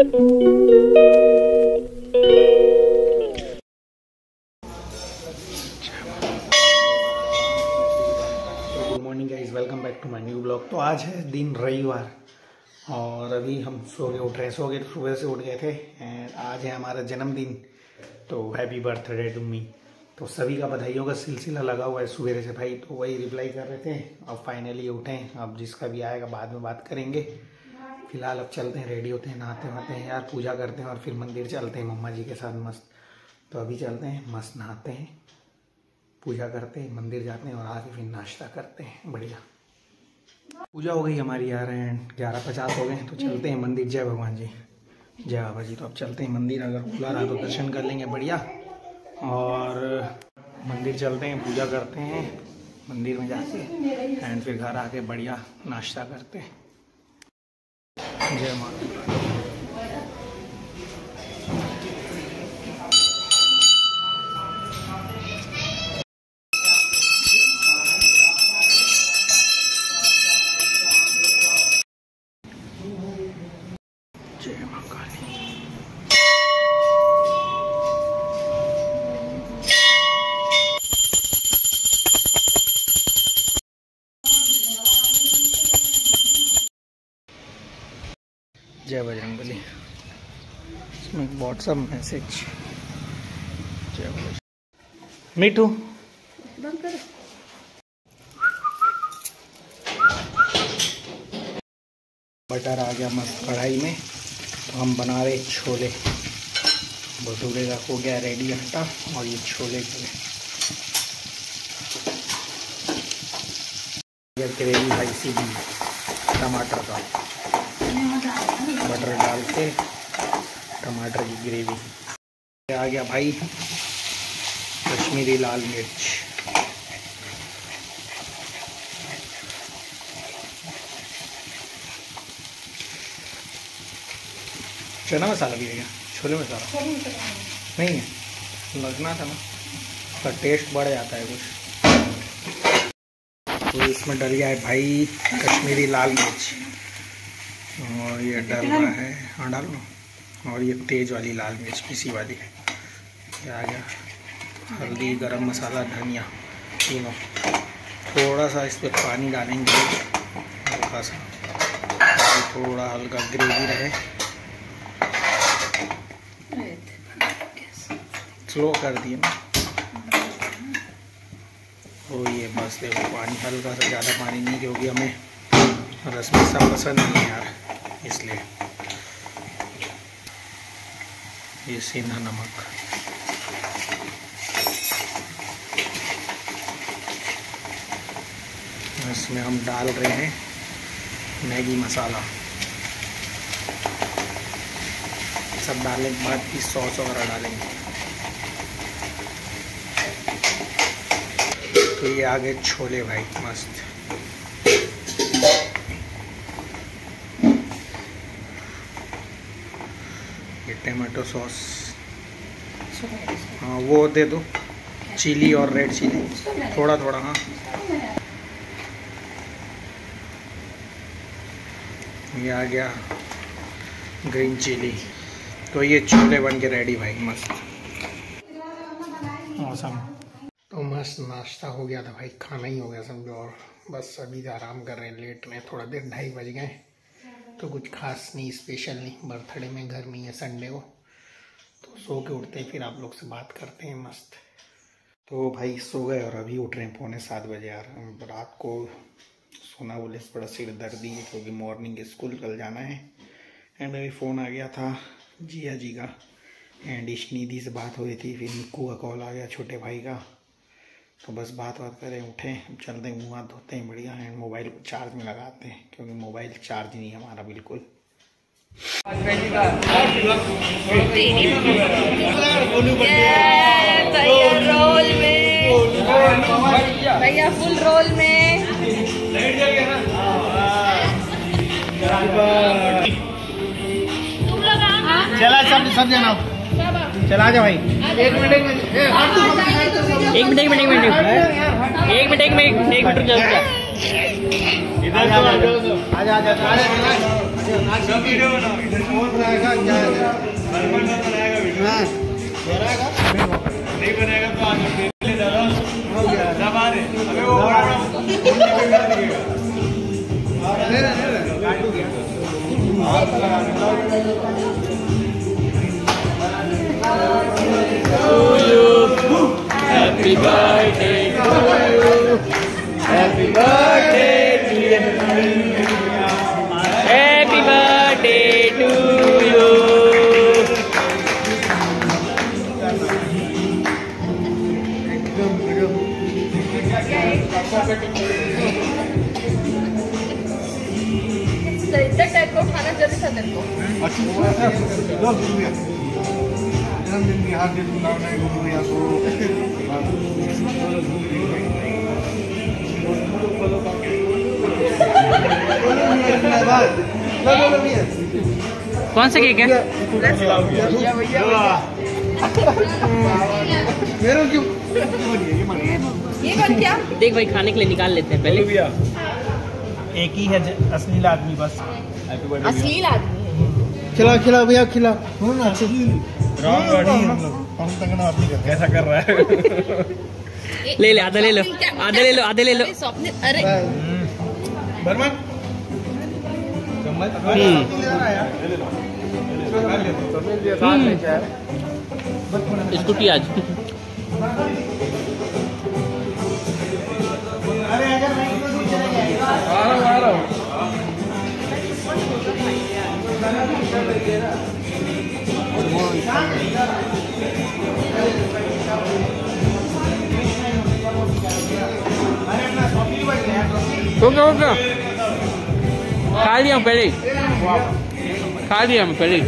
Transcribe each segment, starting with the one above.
Welcome back to my new blog तो आज है दिन रविवार और अभी हम सो के उठ रहे हैं। सो के सुबह से उठ गए थे एंड आज है हमारा जन्मदिन। तो हैप्पी बर्थडे टू मी तो सभी का बधाइयों का सिलसिला लगा हुआ है सवेरे से। भाई तो वही रिप्लाई कर रहे थे। अब फाइनली उठे अब जिसका भी आएगा, बाद में बात करेंगे। फ़िलहाल अब चलते हैं, रेडी होते हैं, नहाते वहाते हैं, यार पूजा करते हैं और फिर मंदिर चलते हैं, मम्मा जी के साथ मस्त। तो अभी चलते हैं, मस्त नहाते हैं, पूजा करते हैं, मंदिर जाते हैं और आके फिर नाश्ता करते हैं। बढ़िया। पूजा हो गई हमारी यार एंड ग्यारह पचास हो गए तो चलते हैं मंदिर। जय भगवान जी। जय बाबा जी तो अब चलते हैं मंदिर, अगर खुला रहा तो दर्शन कर लेंगे, बढ़िया। और मंदिर चलते हैं, पूजा करते हैं, मंदिर में जाके एंड फिर घर आके बढ़िया नाश्ता करते हैं। जय माता जय माँ जय बजरंगबली इसमें व्हाट्सअप मैसेज जय बजरंग। मीठू। बटर आ गया मस्त कढ़ाई में। तो हम बना रहे छोले। भटूरे का हो गया रेडी आटा और ये छोले के। ग्रेवी भाई सीधी टमाटर का। बटर डाल के टमाटर की ग्रेवी। आ गया भाई कश्मीरी लाल मिर्च। चना मसाला भी है छोले मसाला? नहीं है? लगना था ना। उसका टेस्ट बढ़ जाता है कुछ। तो इसमें डल गया है भाई कश्मीरी लाल मिर्च। और ये डल है हाँ। डालो ना और ये तेज वाली लाल मिर्च पीसी वाली है। ये आ गया। हल्दी गरम मसाला धनिया तीनों। थोड़ा सा इस पर पानी डालेंगे। हल्का सा। थोड़ा हल्का ग्रेवी रहे। स्लो कर दिए ना। तो ये बस देखो पानी हल्का सा ज़्यादा पानी नहीं क्योंकि हमें रसमी सब पसंद नहीं है यार। इसलिए ये सीधा नमक। इसमें हम डाल रहे हैं मैगी मसाला। सब डालने के बाद फिर सॉस वगैरह डालेंगे। तो ये आगे छोले भाई, मस्त। ये टमाटो सॉस। हाँ वो दे दो। चिली और रेड चिली। थोड़ा थोड़ा हाँ। ये आ गया ग्रीन चिली। तो ये छोले बन के रेडी भाई मस्त। मौसम तो मस्त नाश्ता हो गया था भाई खाना ही हो गया समझो। और बस अभी आराम कर रहे हैं लेट में थोड़ा देर ढाई बज गए। तो कुछ खास नहीं स्पेशल नहीं। बर्थडे में घर में है संडे को तो सो के उठते हैं, फिर आप लोग से बात करते हैं मस्त। तो भाई सो गए और अभी उठ रहे हैं, पौने सात बजे यार। रात को सोना बोले बड़ा सिर दर्दी है क्योंकि मॉर्निंग स्कूल कल जाना है। एंड अभी फ़ोन आ गया था जिया जी का। एंड इश्निधि से बात हो रही थी, फिर निक्कू का कॉल आ गया, छोटे भाई का। तो बस बात बात करें उठें चलते हैं मुँह हाथ धोते हैं बढ़िया एंड मोबाइल को चार्ज में लगाते हैं क्योंकि मोबाइल चार्ज नहीं है हमारा बिल्कुल। भैया रोल में। भैया फुल रोल में चला सब सब जना चला जा भाई। एक मिनट एक मिनट एक मिनट एक मिनट। एक मिनट एक मिनट एक मिनट एक मिनट। इधर आ जाओ आ जा। आ नहीं जन्मदिन की हार्दिक शुभकामनाएँ गुरु भैया को कौन सा केक है? ये बन देख भाई खाने के लिए निकाल लेते हैं पहले। भैया एक ही है असली आदमी बस। अश्लील आदमी है। खिला खिला भैया खिला। कैसा कर रहा है? ले ले, आधा ले लो, आधा ले लो, आधा ले लो। अरे। अरे बर्मन। स्कूटी आज ओके ओके। खा लिया हूँ पहले। खा लिया मैं पहले।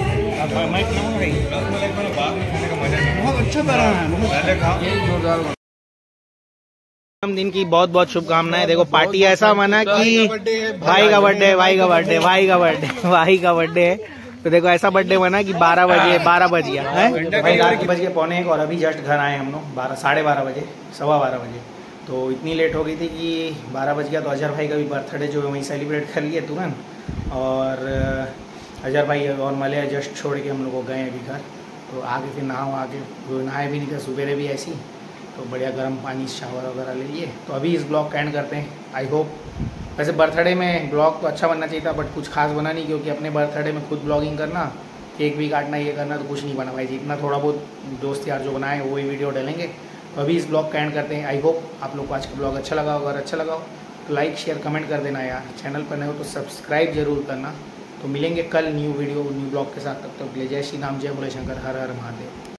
जन्मदिन की बहुत बहुत शुभकामनाएँ। देखो, पार्टी ऐसा मना कि भाई का बर्थडे, भाई का बर्थडे, भाई का बर्थडे, भाई का बर्थडे। है तो देखो ऐसा बर्थडे बना कि 12 बजे 12 बज गया है? भाई रात के बज गए पौने एक और अभी जस्ट घर आए हम लोग बारह साढ़े बारह बजे सवा बारह बजे। तो इतनी लेट हो गई थी कि 12 बज गया तो अजहर भाई का भी बर्थडे जो है वहीं सेलिब्रेट कर लिए तुरंत। और अजहर भाई और मलया जस्ट छोड़ के हम लोग को गए अभी घर। तो आगे फिर नहा आगे के नहाए भी नहीं थे सुबेरे भी ऐसी। तो बढ़िया गर्म पानी शावर वगैरह ले लिए। तो अभी इस ब्लॉग का एंड करते हैं। आई होप वैसे बर्थडे में ब्लॉग तो अच्छा बनना चाहिए था बट कुछ खास बना नहीं, क्योंकि अपने बर्थडे में खुद ब्लॉगिंग करना, केक भी काटना, ये करना तो कुछ नहीं बना भाई जी। इतना थोड़ा बहुत दोस्त यार जो बनाए वही वीडियो डालेंगे। तो अभी इस ब्लॉग का एंड करते हैं। आई होप आप लोग को आज का ब्लॉग अच्छा लगा अगर अच्छा लगा हो तो लाइक शेयर कमेंट कर देना यार। चैनल पर नए हो तो सब्सक्राइब ज़रूर करना। तो मिलेंगे कल न्यू वीडियो न्यू ब्लॉग के साथ। तब तक लिए जय श्री राम, जय भोले शंकर, हर हर महादेव।